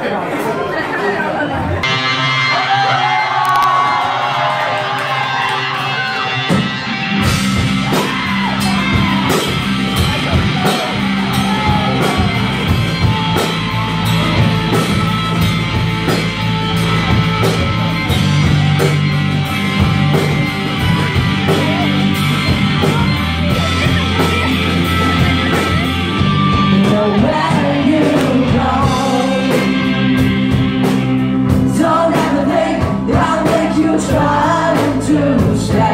Yeah. Jesus.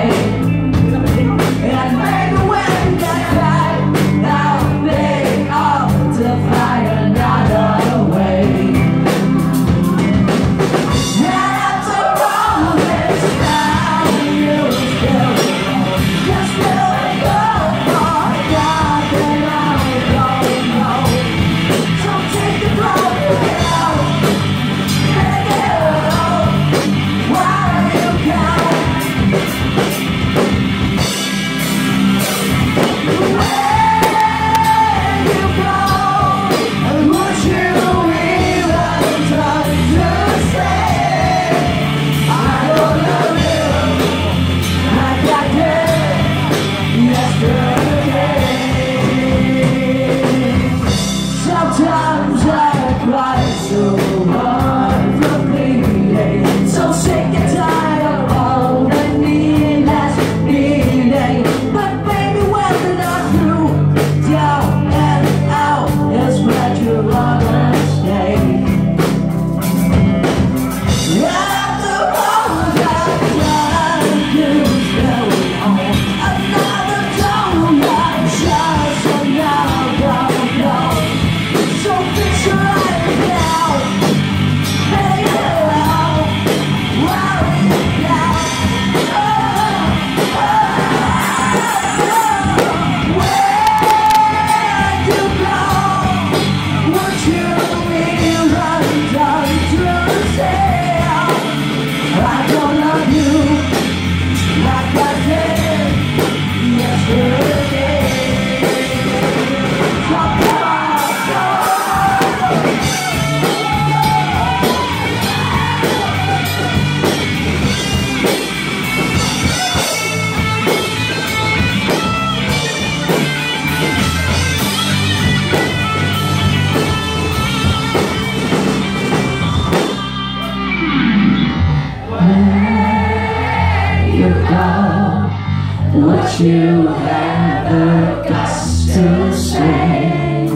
You have the guts to say.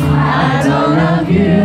I don't love you